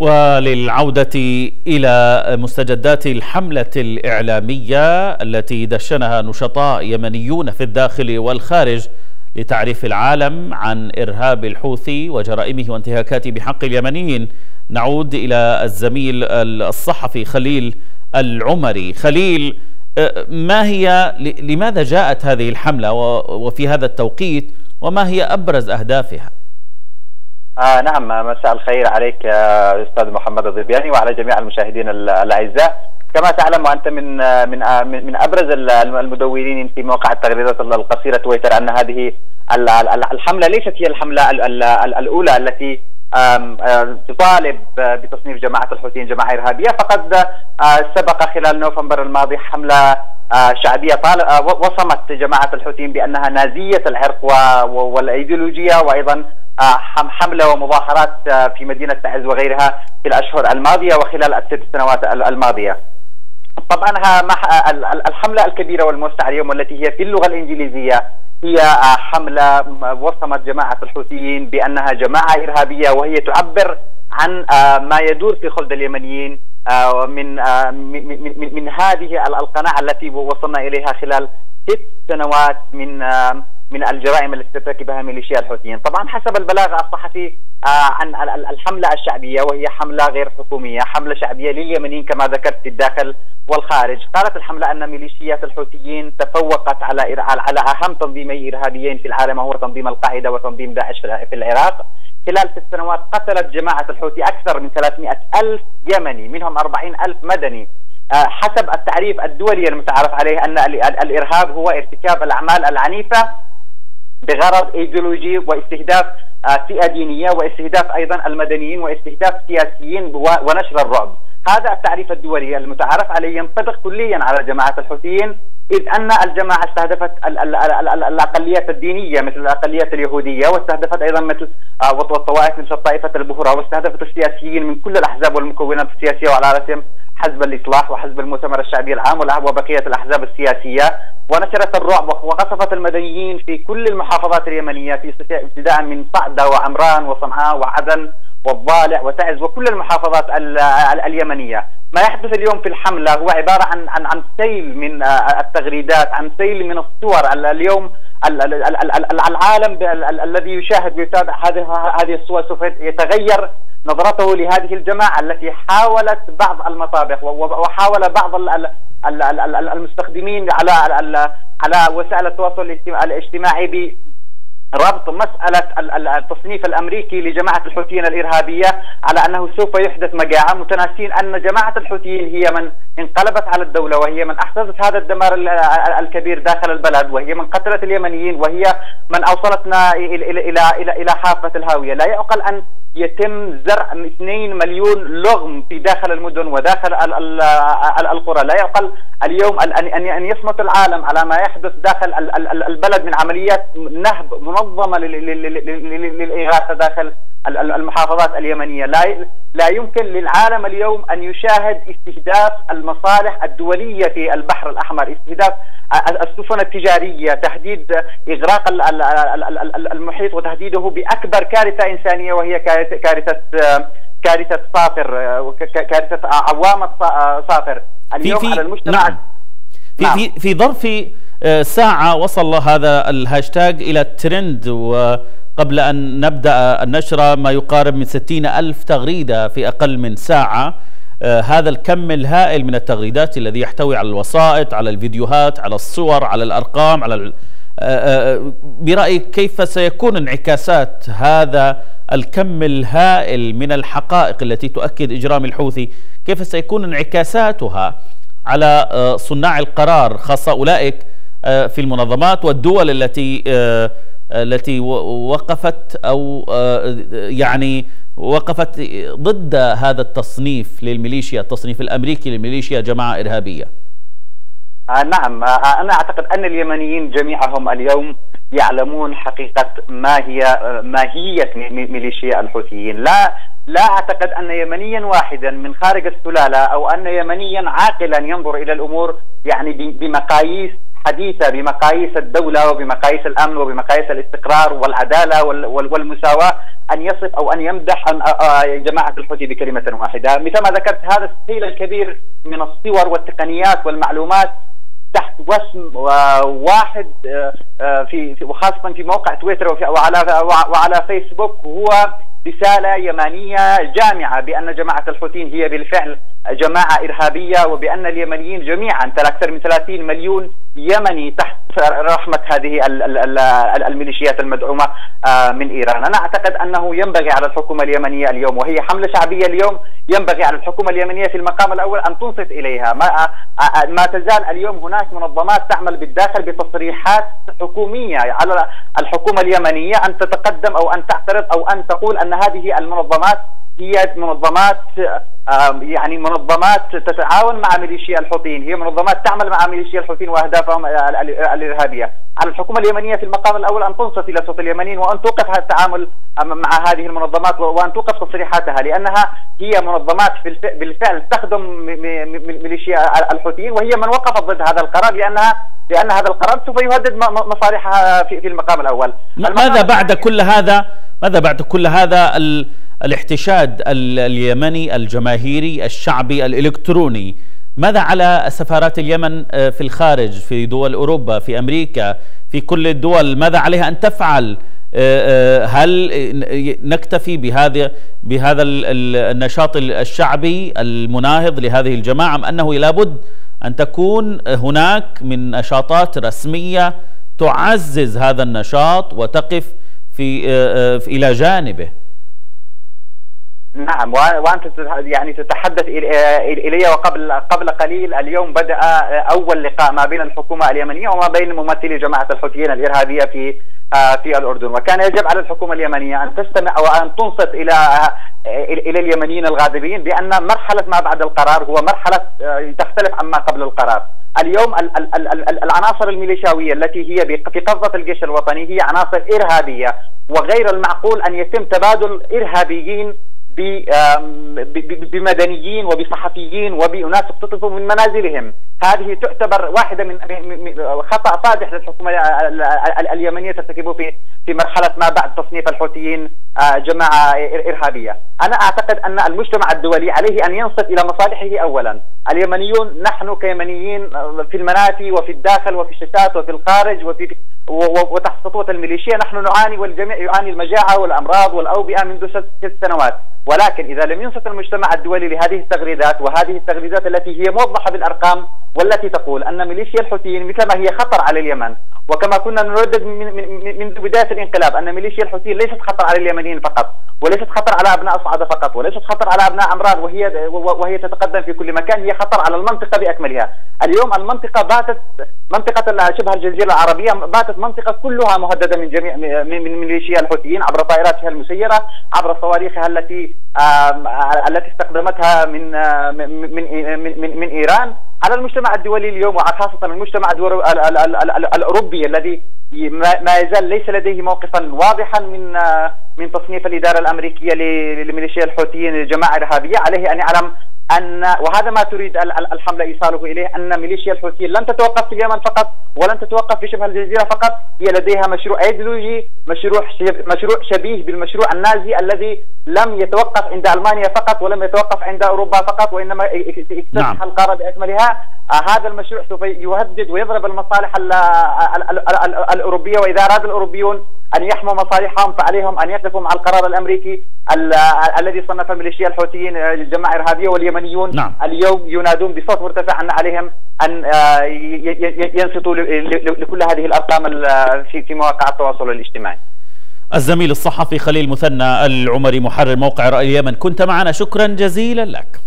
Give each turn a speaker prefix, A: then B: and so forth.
A: وللعودة إلى مستجدات الحملة الإعلامية التي دشنها نشطاء يمنيون في الداخل والخارج لتعريف العالم عن إرهاب الحوثي وجرائمه وانتهاكاته بحق اليمنيين. نعود إلى الزميل الصحفي خليل العمري. خليل أه، ما هي لماذا جاءت هذه الحملة وفي هذا التوقيت؟ وما هي أبرز أهدافها؟
B: آه نعم مساء الخير عليك يا أستاذ محمد الضبياني وعلى جميع المشاهدين الأعزاء. كما تعلم وأنت من من من أبرز المدونين في مواقع التغريدات القصيرة تويتر أن هذه الحملة ليست هي الحملة الأولى التي تطالب بتصنيف جماعة الحوثيين جماعة إرهابية فقد آه، سبق خلال نوفمبر الماضي حملة آه، شعبية طال وصمت جماعة الحوثيين بأنها نازية العرق والإيديولوجية وأيضا آه، حملة ومظاهرات آه، في مدينة تعز وغيرها في الأشهر الماضية وخلال الست سنوات الماضية. طبعا الحملة الكبيرة والموسعة اليوم والتي هي في اللغة الإنجليزية هي آه، حملة وصمت جماعة الحوثيين بأنها جماعة إرهابية وهي تعبر عن ما يدور في خلد اليمنيين من من من هذه القناعة التي وصلنا إليها خلال ست سنوات من من الجرائم التي ترتكبها ميليشيا الحوثيين. طبعا حسب البلاغ الصحفي آه، عن الحملة الشعبية وهي حملة غير حكومية حملة شعبية لليمنيين كما ذكرت في الداخل والخارج. قالت الحملة أن ميليشيات الحوثيين تفوقت على على أهم تنظيمي إرهابيين في العالم وهو تنظيم القاعدة وتنظيم داعش في العراق. خلال ست سنوات قتلت جماعة الحوثي أكثر من 300 ألف يمني منهم 40 ألف مدني. آه، حسب التعريف الدولي المتعارف عليه أن الإرهاب هو ارتكاب الأعمال العنيفة بغرض إيديولوجي واستهداف آه، فئة دينية واستهداف أيضا المدنيين واستهداف سياسيين ونشر الرعب. هذا التعريف الدولي المتعارف عليه ينطبق كليا على جماعة الحوثيين إذ أن الجماعة استهدفت الأقليات الدينية مثل الأقليات اليهودية واستهدفت أيضا مثل آه، والطوائف مثل طائفة البهره واستهدفت السياسيين من كل الأحزاب والمكونات السياسية وعلى رأسهم حزب الإصلاح وحزب المؤتمر الشعبي العام وبقية الأحزاب السياسية. ونشرت الرعب وقصفت المدنيين في كل المحافظات اليمنية في ابتداء من صعدة وعمران وصنعاء وعدن. والضالع وتعز وكل المحافظات اليمنية ما يحدث اليوم في الحملة هو عبارة عن عن عن سيل من التغريدات عن سيل من الصور اليوم العالم الذي يشاهد ويتابع هذه هذه الصور سوف يتغير نظرته لهذه الجماعة التي حاولت بعض المطابخ وحاول بعض المستخدمين على على وسائل التواصل الاجتماعي ربط مسألة التصنيف الأمريكي لجماعة الحوثيين الإرهابية على أنه سوف يحدث مجاعة متناسين أن جماعة الحوثيين هي من انقلبت على الدولة وهي من أحدثت هذا الدمار الكبير داخل البلد وهي من قتلت اليمنيين وهي من أوصلتنا إلى حافة الهاوية. لا يعقل أن يتم زرع 2 مليون لغم في داخل المدن وداخل القرى. لا يعقل اليوم أن أن يصمت العالم على ما يحدث داخل البلد من عمليات نهب منظمة للإغاثة داخل المحافظات اليمنية. لا لا يمكن للعالم اليوم أن يشاهد استهداف المصالح الدولية في البحر الأحمر استهداف السفن التجارية تهديد إغراق المحيط وتهديده بأكبر كارثة إنسانية وهي كارثة كارثة صافر كارثة عوامة صافر
A: اليوم في في على المجتمع نعم. في نعم. في في ظرف آه، ساعة وصل هذا الهاشتاج إلى الترند وقبل أن نبدأ النشرة ما يقارب من ستين ألف تغريدة في أقل من ساعة هذا الكم الهائل من التغريدات الذي يحتوي على الوسائط على الفيديوهات على الصور على الأرقام على آه، برأيك كيف سيكون انعكاسات هذا الكم الهائل من الحقائق التي تؤكد إجرام الحوثي؟ كيف سيكون انعكاساتها على صناع القرار خاصة أولئك آه، في المنظمات والدول التي آه، التي وقفت أو آه، يعني وقفت ضد هذا التصنيف للميليشيا التصنيف الأمريكي للميليشيا جماعة إرهابية.
B: نعم. أنا أعتقد أن اليمنيين جميعهم اليوم يعلمون حقيقة ما هي ماهية ميليشيا الحوثيين. لا لا أعتقد أن يمنيا واحدا من خارج السلالة أو أن يمنيا عاقلا ينظر إلى الأمور يعني بمقاييس حديثة بمقاييس الدولة وبمقاييس الأمن وبمقاييس الاستقرار والعدالة والمساواة أن يصف أو أن يمدح جماعة الحوثي بكلمة واحدة. مثل ما ذكرت هذا السيل الكبير من الصور والتقنيات والمعلومات تحت وسم واحد في وخاصة في موقع تويتر وعلى وعلى فيسبوك هو رسالة يمانية جامعة بأن جماعة الحوثيين هي بالفعل جماعة إرهابية وبأن اليمنيين جميعا أكثر من 30 مليون يمني تحت رحمة هذه الميليشيات المدعومة آه، من إيران. أنا أعتقد أنه ينبغي على الحكومة اليمنية اليوم وهي حملة شعبية اليوم ينبغي على الحكومة اليمنية في المقام الأول أن تنصت إليها. ما, آه، آه، ما تزال اليوم هناك منظمات تعمل بالداخل بتصريحات حكومية على الحكومة اليمنية أن تتقدم أو أن تعترض أو أن تقول أن هذه المنظمات هي منظمات يعني منظمات تتعاون مع ميليشيا الحوثيين. هي منظمات تعمل مع ميليشيا الحوثيين وأهدافهم الإرهابية. على الحكومة اليمنية في المقام الأول أن تنصت إلى صوت اليمنيين وأن توقف التعامل مع هذه المنظمات وأن توقف تصريحاتها لأنها هي منظمات بالفعل تخدم ميليشيا الحوثيين وهي من وقفت ضد هذا القرار لانها لأن هذا القرار سوف يهدد مصالحها في المقام الأول.
A: ماذا بعد كل هذا؟ ماذا بعد كل هذا الاحتشاد اليمني الجماهيري الشعبي الإلكتروني. ماذا على سفارات اليمن آه، في الخارج في دول أوروبا في أمريكا في كل الدول؟ ماذا عليها أن تفعل؟ آه، آه، هل نكتفي بهذا بهذا النشاط الشعبي المناهض لهذه الجماعة أم أنه لابد أن تكون هناك من نشاطات رسمية تعزز هذا النشاط وتقف في إلى جانبه؟
B: نعم وأنت يعني تتحدث إلي وقبل قبل قليل اليوم بدأ أول لقاء ما بين الحكومة اليمنية وما بين ممثلي جماعة الحوثيين الإرهابية في في الأردن. وكان يجب على الحكومة اليمنية أن تستمع وأن تنصت إلى إلى اليمنيين الغاضبين بأن مرحلة ما بعد القرار هو مرحلة تختلف عما قبل القرار. اليوم العناصر الميليشياوية التي هي في قبضه الجيش الوطني هي عناصر إرهابية وغير المعقول أن يتم تبادل إرهابيين بمدنيين وبصحفيين وبأناس اختطفوا من منازلهم. هذه تعتبر واحدة من خطأ فادح للحكومة اليمنية ترتكبه في مرحلة ما بعد تصنيف الحوثيين. جماعة إرهابية. أنا أعتقد أن المجتمع الدولي عليه أن ينصت إلى مصالحه أولا. اليمنيون نحن كيمنيين آه، في المنافي وفي الداخل وفي الشتات وفي الخارج وفي وتحت سطوة الميليشيا نحن نعاني والجميع يعاني المجاعة والأمراض والأوبئة منذ ست سنوات. ولكن إذا لم ينصت المجتمع الدولي لهذه التغريدات وهذه التغريدات التي هي موضحة بالأرقام والتي تقول أن ميليشيا الحوثيين مثلما هي خطر على اليمن وكما كنا نردد من منذ بداية الانقلاب أن ميليشيا الحوثيين ليست خطر على اليمنيين فقط وليست خطر على أبناء صعدة فقط وليست خطر على أبناء أمراض وهي وهي تتقدم في كل مكان هي خطر على المنطقة بأكملها. اليوم المنطقة باتت منطقة شبه الجزيرة العربية باتت منطقة كلها مهددة من جميع من ميليشيا الحوثيين عبر طائراتها المسيرة عبر صواريخها التي التي استخدمتها من من من, من إيران. على المجتمع الدولي اليوم وخاصة المجتمع الأوروبي الذي ما يزال ليس لديه موقفا واضحا من من تصنيف الإدارة الأمريكية لميليشيا الحوثيين الجماعة الإرهابية عليه أن يعلم أن وهذا ما تريد الحملة إيصاله إليه أن ميليشيا الحوثيين لن تتوقف في اليمن فقط ولن تتوقف في شبه الجزيرة فقط هي لديها مشروع أيديولوجي مشروع مشروع شبيه بالمشروع النازي الذي لم يتوقف عند ألمانيا فقط ولم يتوقف عند أوروبا فقط وإنما اكتسح نعم. القارة بأكملها آه، هذا المشروع سوف يهدد ويضرب المصالح الأوروبية وإذا أراد الأوروبيون أن يحموا مصالحهم فعليهم أن يقفوا مع القرار الأمريكي الذي صنف ميليشيا الحوثيين الجماعة الإرهابية واليمنيون نعم. اليوم ينادون بصوت مرتفع أن عليهم أن آه، ينصتوا لكل هذه الأرقام في مواقع التواصل الاجتماعي.
A: الزميل الصحفي خليل مثنى العمري محرر موقع رأي اليمن. كنت معنا شكرا جزيلا لك.